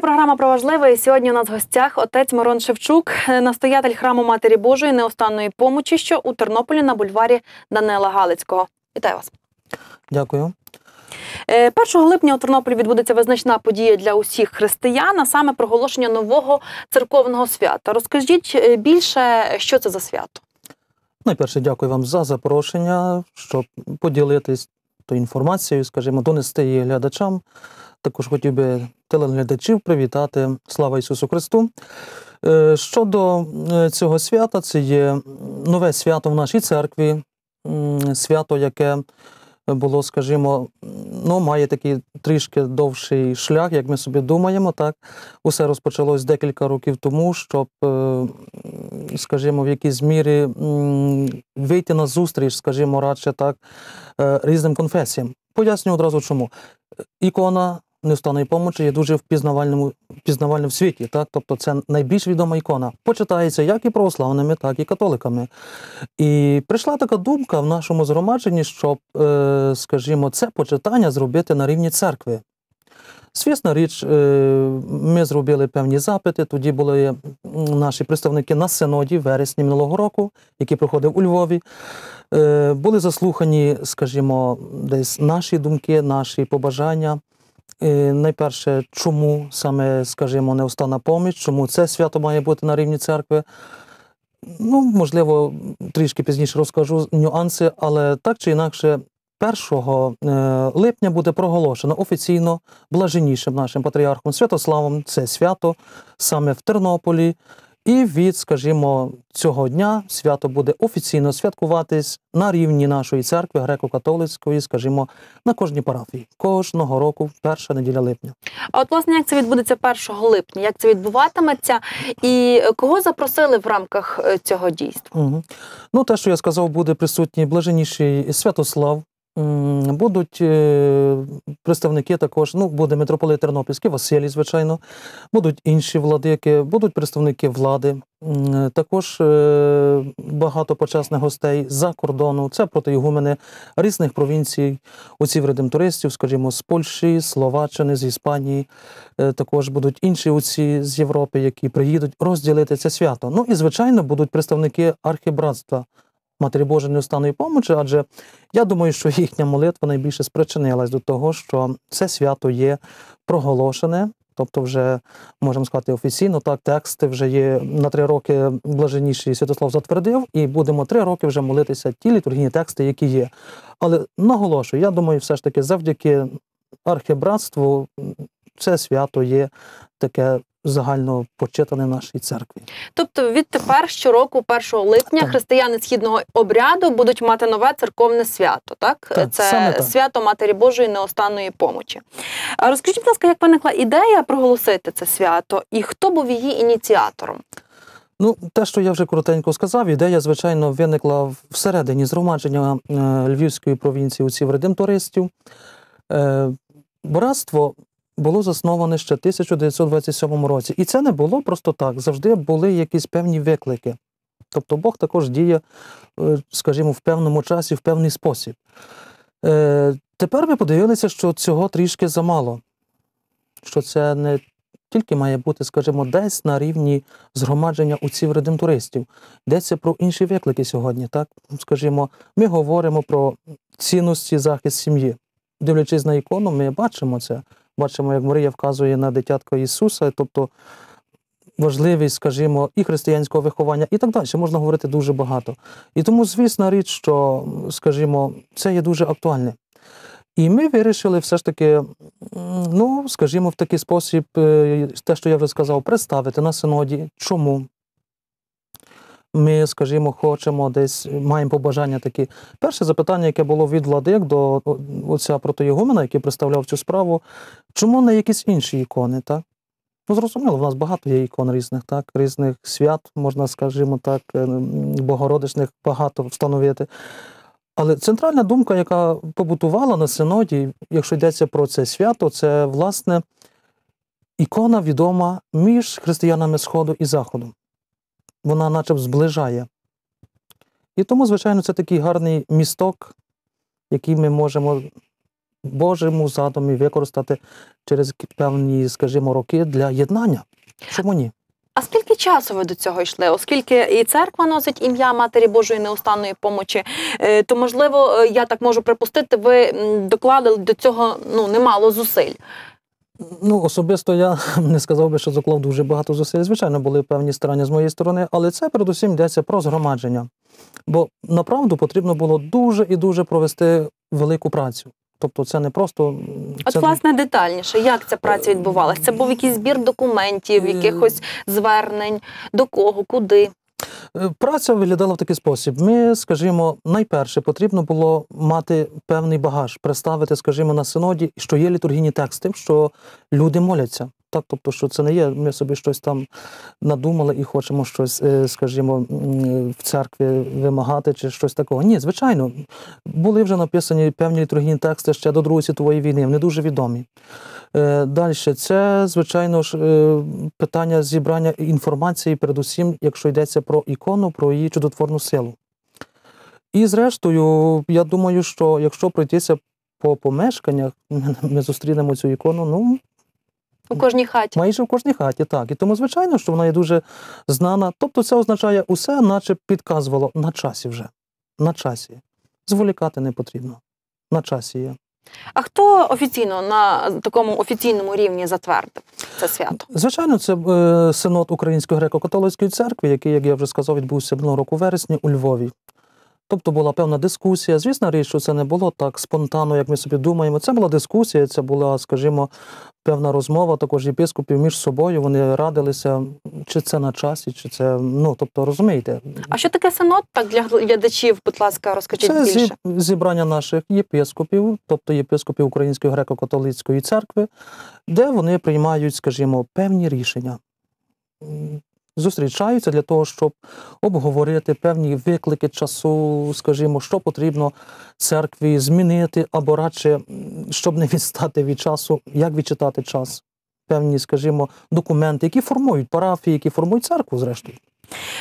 програма про важливе. І сьогодні у нас в гостях отець Мирон Шевчук, настоятель храму Матері Божої неостанної помочі, що у Тернополі на бульварі Данила Галицького. Вітаю вас. Дякую. 1 Е, липня у Тернополі відбудеться визначна подія для усіх християн, а саме проголошення нового церковного свята. Розкажіть е, більше, що це за свято? Найперше, дякую вам за запрошення, щоб поділитись тою інформацією, скажімо, донести її глядачам. Також хотів би телеглядачів привітати. Слава Ісусу Христу! Е, Щодо е, цього свята, це є нове свято в нашій церкві, свято, яке було, скажімо, ну, має такий трішки довший шлях, як ми собі думаємо. Так, усе розпочалось декілька років тому, щоб, е, скажімо, в якійсь мірі вийти на зустріч, скажімо, радше так, різним конфесіям. Поясню одразу, чому ікона невстаної помочі є дуже впізнавальному впізнавальна в світі. Так? Тобто це найбільш відома ікона. Почитається як і православними, так і католиками. І прийшла така думка в нашому згромадженні, щоб, е, скажімо, це почитання зробити на рівні церкви. Звісна річ, е, ми зробили певні запити. Тоді були наші представники на синоді в вересні минулого року, який проходив у Львові. Е, Були заслухані, скажімо, десь наші думки, наші побажання. Е, Найперше, чому саме, скажімо, неустанна поміч, чому це свято має бути на рівні церкви. Ну, можливо, трішки пізніше розкажу нюанси, але так чи інакше, 1 е, липня буде проголошено офіційно блаженнішим нашим патріархом Святославом це свято саме в Тернополі. І від, скажімо, цього дня свято буде офіційно святкуватись на рівні нашої церкви греко-католицької, скажімо, на кожній парафії. Кожного року, перша неділя липня. А от власне як це відбудеться 1 липня? Як це відбуватиметься? І кого запросили в рамках е, цього дійства? Угу. Ну, те, що я сказав, буде присутній блаженніший Святослав. Будуть е, представники також, ну, буде митрополит Тернопільський, Василій, звичайно, будуть інші владики, будуть представники влади, також е, багато почесних гостей з-за кордону. Це протиігумени різних провінцій, отців редемтористів, скажімо, з Польщі, Словаччини, з Іспанії. Е, Також будуть інші отці з Європи, які приїдуть розділити це свято. Ну і, звичайно, будуть представники архібратства. Матері Божої неустанної помочі, адже я думаю, що їхня молитва найбільше спричинилась до того, що це свято є проголошене, тобто, вже можемо сказати офіційно, так тексти вже є на три роки блаженніший Святослав затвердив, і будемо три роки вже молитися ті літургійні тексти, які є. Але наголошую, я думаю, все ж таки, завдяки архібратству це свято є таке загально почитане в нашій церкві. Тобто відтепер щороку, 1 липня, Так. християни східного обряду будуть мати нове церковне свято. Так, Так, це так. свято Матері Божої неостанної помочі. Розкажіть, будь ласка, як виникла ідея проголосити це свято, і хто був її ініціатором? Ну, те, що я вже коротенько сказав, ідея, звичайно, виникла всередині згромадження е, Львівської провінції отців редемтористів. Е, Братство було засноване ще в 1927 році. І це не було просто так. Завжди були якісь певні виклики. Тобто Бог також діє, е, скажімо, в певному часі, в певний спосіб. Е, Тепер ми подивилися, що цього трішки замало. Що це не тільки має бути, скажімо, десь на рівні згромадження отців редемтористів. Йдеться про інші виклики сьогодні. Так, скажімо, ми говоримо про цінності захист сім'ї. Дивлячись на ікону, ми бачимо це. Бачимо, як Марія вказує на дитятка Ісуса, тобто важливість, скажімо, і християнського виховання, і так далі. Можна говорити дуже багато. І тому, звісна річ, що, скажімо, це є дуже актуальне. І ми вирішили все ж таки, ну, скажімо, в такий спосіб, е, те, що я вже сказав, представити на синоді. Чому? Ми, скажімо, хочемо десь, маємо побажання такі. Перше запитання, яке було від владик до отця протоєгумена, який представляв цю справу, чому не якісь інші ікони, так? Ну, зрозуміло, в нас багато є ікон різних, так, різних свят, можна, скажімо так, е, богородичних багато встановити. Але центральна думка, яка побутувала на синоді, якщо йдеться про це свято, це власне ікона відома між християнами Сходу і Заходу. Вона наче зближає. І тому, звичайно, це такий гарний місток, який ми можемо Божому задумі використати через певні, скажімо, роки для єднання. Чому ні? А скільки часу ви до цього йшли? Оскільки і церква носить ім'я Матері Божої неустанної помочі, е, то можливо, е, я так можу припустити, ви доклали до цього ну немало зусиль. Ну, особисто я не сказав би, що заклав дуже багато зусиль. Звичайно, були певні старання з моєї сторони, але це передусім йдеться про згромадження. Бо направду потрібно було дуже і дуже провести велику працю. Тобто, це не просто От, це, власне, детальніше, як ця праця відбувалася? Це був якийсь збір документів, Е, якихось звернень, до кого, куди. Е, Праця виглядала в такий спосіб. Ми, скажімо, найперше потрібно було мати певний багаж, представити, скажімо, на синоді, що є літургійні тексти, що люди моляться. Так, тобто, що це не є, ми собі щось там надумали і хочемо щось, е, скажімо, в церкві вимагати чи щось такого. Ні, звичайно, були вже написані певні літургійні тексти ще до Другої світової війни, вони дуже відомі. Далі, це, звичайно ж, е, питання зібрання інформації, передусім, якщо йдеться про ікону, про її чудотворну силу. І зрештою, я думаю, що якщо пройтися по помешканнях, ми зустрінемо цю ікону, ну, У кожній хаті. майже в кожній хаті, так. І тому, звичайно, що вона є дуже знана. Тобто, це означає усе, наче підказувало на часі вже. На часі. Зволікати не потрібно. На часі є. А хто офіційно на такому офіційному рівні затвердив це свято? Звичайно, це е, синод Української греко-католицької церкви, який, як я вже сказав, відбувся минулого року вересні у Львові. Тобто була певна дискусія. Звісно, річ, що це не було так спонтанно, як ми собі думаємо. Це була дискусія, це була, скажімо, певна розмова також єпископів між собою. Вони радилися, чи це на часі, чи це. Ну, тобто, розумієте, А що таке синод? Так для глядачів, будь ласка, розкажіть це більше. зіб- зібрання наших єпископів, тобто єпископів Української греко-католицької церкви, де вони приймають, скажімо, певні рішення. Зустрічаються для того, щоб обговорити певні виклики часу, скажімо, що потрібно церкві змінити, або радше, щоб не відстати від часу, як відчитати час. Певні, скажімо, документи, які формують парафії, які формують церкву, зрештою.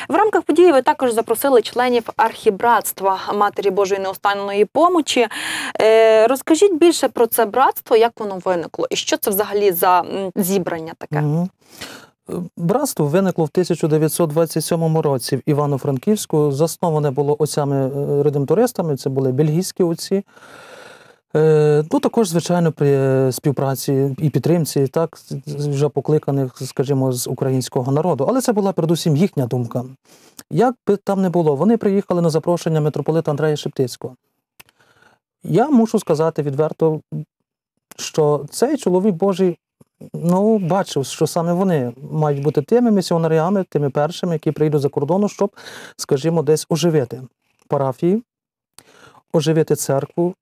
В рамках події ви також запросили членів архібратства Матері Божої неустанної помочі. Е, розкажіть більше про це братство, як воно виникло, і що це взагалі за зібрання таке? Мгм. Е, Братство виникло в 1927 році в Івано-Франківську. Засноване було отцями редемтористами, це були бельгійські отці. Е, Ну, також, звичайно, при співпраці і підтримці, так, вже покликаних, скажімо, з українського народу. Але це була передусім їхня думка. Як би там не було, вони приїхали на запрошення митрополита Андрея Шептицького. Я мушу сказати відверто, що цей чоловік Божий ну, бачив, що саме вони мають бути тими місіонарями, тими першими, які прийдуть за кордону, щоб, скажімо, десь оживити парафії, оживити церкву.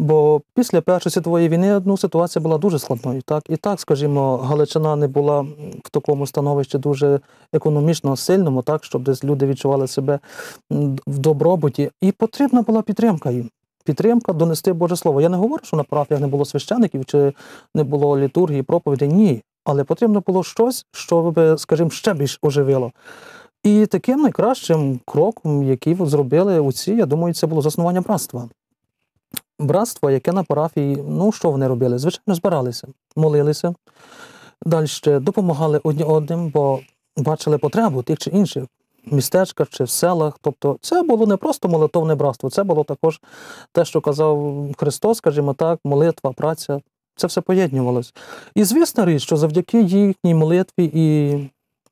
Бо після Першої світової війни ну, ситуація була дуже складною. Так? І так, скажімо, Галичина не була в такому становищі дуже економічно сильному, так, щоб десь люди відчували себе в добробуті. І потрібна була підтримка їм. Підтримка донести Боже Слово. Я не говорю, що на парафіях не було священиків чи не було літургії, проповідей. Ні. Але потрібно було щось, що би, скажімо, ще більш оживило. І таким найкращим кроком, який зробили оці, я думаю, це було заснування братства. Братство, яке на парафії, ну що вони робили? Звичайно, збиралися, молилися, далі допомагали одні одним, бо бачили потребу тих чи інших містечках чи в селах. Тобто це було не просто молитовне братство, це було також те, що казав Христос, скажімо так, молитва, праця. Це все поєднувалось. І звісна річ, що завдяки їхній молитві і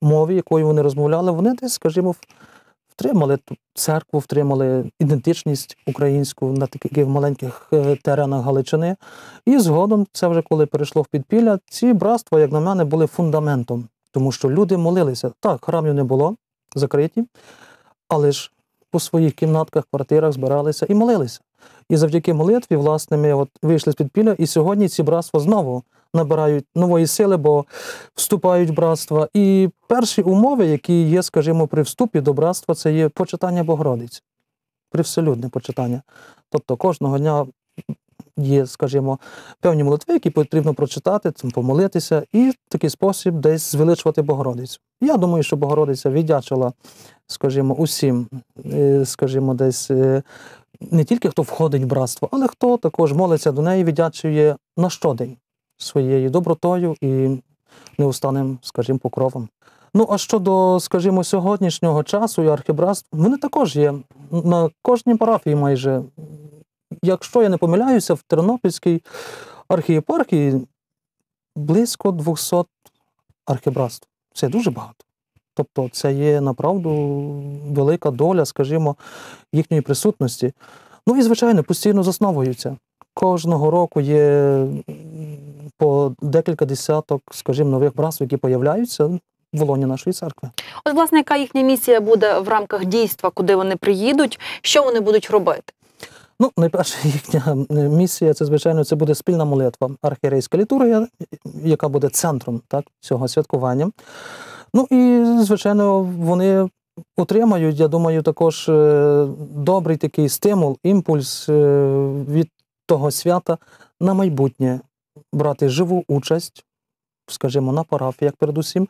мові, якою вони розмовляли, вони десь, скажімо, втримали церкву, втримали ідентичність українську на таких маленьких е, теренах Галичини. І згодом, це вже коли перейшло в підпілля, ці братства, як на мене, були фундаментом, тому що люди молилися. Так, храмів не було закриті, але ж по своїх кімнатках, квартирах збиралися і молилися. І завдяки молитві, власне, ми от вийшли з підпілля, і сьогодні ці братства знову набирають нової сили, бо вступають в братства. І перші умови, які є, скажімо, при вступі до братства, це є почитання Богородиць, привселюдне почитання. Тобто кожного дня є, скажімо, певні молитви, які потрібно прочитати, помолитися, і в такий спосіб десь звеличувати Богородицю. Я думаю, що Богородиця віддячила, скажімо, усім, е, скажімо, десь е, не тільки хто входить в братство, але хто також молиться до неї, віддячує на щодень своєю добротою і неустанним, скажімо, покровом. Ну, а щодо, скажімо, сьогоднішнього часу і архібратств, вони також є на кожній парафії майже. Якщо я не помиляюся, в Тернопільській архієпархії близько 200 архібратств. Це дуже багато. Тобто це є направду велика доля, скажімо, їхньої присутності. Ну і, звичайно, постійно засновуються. Кожного року є по декілька десяток, скажімо, нових братств, які появляються в волоні нашої церкви. От, власне, яка їхня місія буде в рамках дійства, куди вони приїдуть, що вони будуть робити? Ну, найперше їхня е, місія це, звичайно, це буде спільна молитва, архієрейська літургія, яка буде центром так, цього святкування. Ну і, звичайно, вони отримають, я думаю, також е, добрий такий стимул, імпульс е, від того свята на майбутнє брати живу участь, скажімо, на парафіях передусім.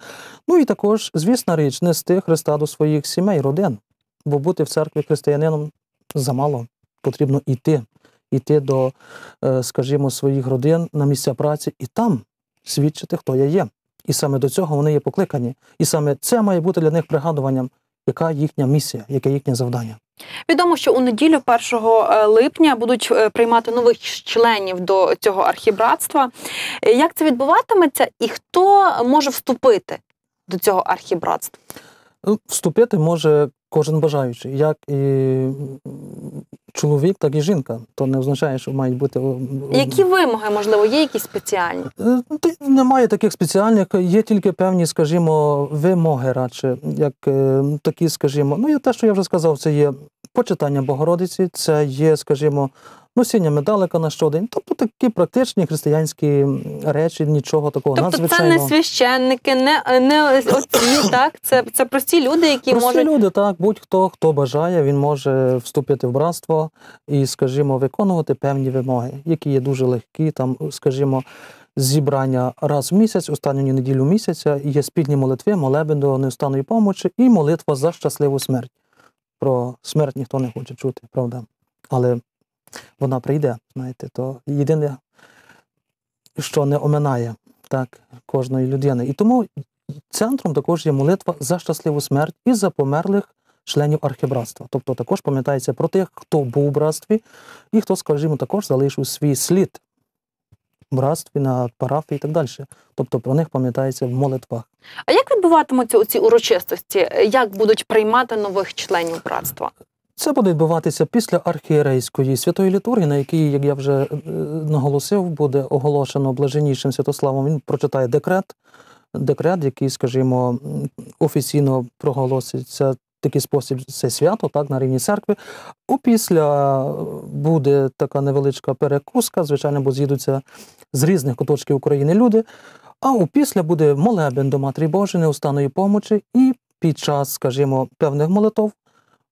Ну і також, звісна річ, нести Христа до своїх сімей, родин, бо бути в церкві християнином замало потрібно йти, йти до, е, скажімо, своїх родин на місця праці і там свідчити, хто я є. І саме до цього вони є покликані. І саме це має бути для них пригадуванням, яка їхня місія, яке їхнє завдання. Відомо, що у неділю 1 липня будуть е, приймати нових членів до цього архібратства. Е, Як це відбуватиметься, і хто може вступити до цього архібратства? Ну, Вступити може кожен бажаючий, як і чоловік, так і жінка. То не означає, що мають бути. Які вимоги, можливо, є якісь спеціальні? Е, Немає таких спеціальних, є тільки певні, скажімо, вимоги радше, як е, такі, скажімо, ну і те, що я вже сказав, це є почитання Богородиці, це є, скажімо, носіння медалика на щодень, тобто такі практичні християнські речі, нічого такого Тобто це не священники, не, не отці, так? Це, це прості люди, які Прості можуть люди, так, будь-хто, хто бажає, він може вступити в братство і, скажімо, виконувати певні вимоги, які є дуже легкі, там, скажімо, зібрання раз в місяць, останню неділю місяця, є спільні молитви, молебен до неустанної помочі і молитва за щасливу смерть. Про смерть ніхто не хоче чути, правда. Але вона прийде, знаєте, то єдине, що не оминає так, кожної людини. І тому центром також є молитва за щасливу смерть і за померлих членів архібратства. Тобто також пам'ятається про тих, хто був у братстві, і хто, скажімо, також залишив свій слід в братстві, на парафії і так далі. Тобто про них пам'ятається в молитвах. А як відбуватимуться ці урочистості? Як будуть приймати нових членів братства? Це буде відбуватися після архієрейської святої літургії, на якій, як я вже е, наголосив, буде оголошено блаженнішим Святославом. Він прочитає декрет, декрет, який, скажімо, офіційно проголоситься в такий спосіб це свято, так, на рівні церкви. Опісля буде така невеличка перекуска, звичайно, бо з'їдуться з різних куточків України люди. А опісля буде молебен до Матері Божої неустанної помочі, і під час, скажімо, певних молитов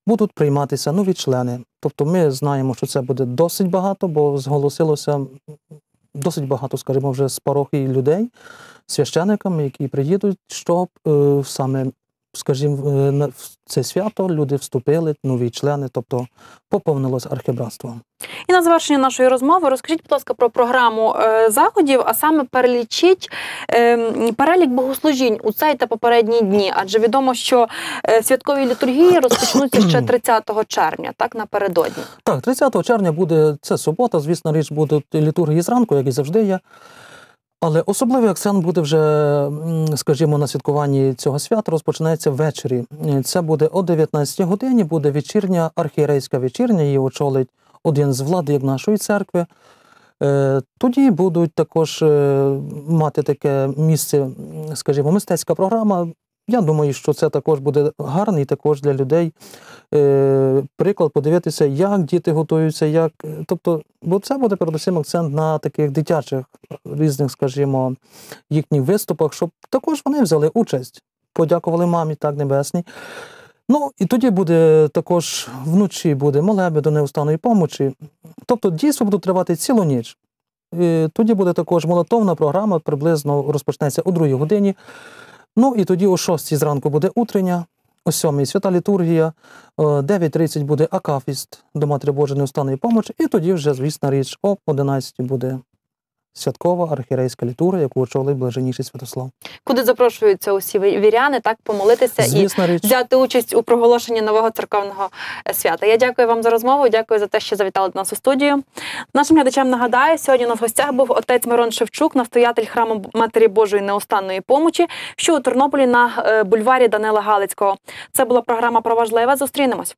будуть прийматися нові члени. Тобто ми знаємо, що це буде досить багато, бо зголосилося досить багато, скажімо, вже з парохій людей, священиками, які приїдуть, щоб е, саме, скажімо, е, в це свято люди вступили, нові члени, тобто поповнилось архібратство. І на завершення нашої розмови розкажіть, будь ласка, про програму е, заходів, а саме перелічіть е, перелік богослужінь у цей та попередні дні. Адже відомо, що святкові літургії розпочнуться ще 30 червня, так напередодні. Так, 30 червня буде це субота, звісно, річ будуть літургії зранку, як і завжди є. Але особливий акцент буде вже, скажімо, на святкуванні цього свята розпочинається ввечері. Це буде о 19 годині, буде вечірня, архієрейська вечірня, її очолить один з владик нашої церкви. Е, Тоді будуть також е, мати таке місце, скажімо, мистецька програма. Я думаю, що це також буде гарний також для людей е, приклад подивитися, як діти готуються, як. Тобто, бо це буде передусім акцент на таких дитячих різних, скажімо, їхніх виступах, щоб також вони взяли участь, подякували мамі так небесній. Ну і тоді буде також вночі буде молебе до неустанної помочі. Тобто дійство буде тривати цілу ніч. І тоді буде також молитовна програма, приблизно розпочнеться о 2 годині. Ну і тоді о 6 зранку буде утрення, о 7 свята літургія, о 9.30 буде Акафіст до Матері Божої неустанної помочі, і тоді вже, звісна річ, о 11 буде святкова архірейська літургія, яку очолив блаженніший Святослав. Куди запрошуються усі ві- віряни, так помолитися і річ. взяти участь у проголошенні нового церковного е, свята. Я дякую вам за розмову. Дякую за те, що завітали до нас у студію. Нашим глядачам нагадаю, сьогодні у нас в гостях був отець Мирон Шевчук, настоятель храму Матері Божої неустанної помочі, що у Тернополі на е, бульварі Данила Галицького. Це була програма про важливе. Зустрінемось.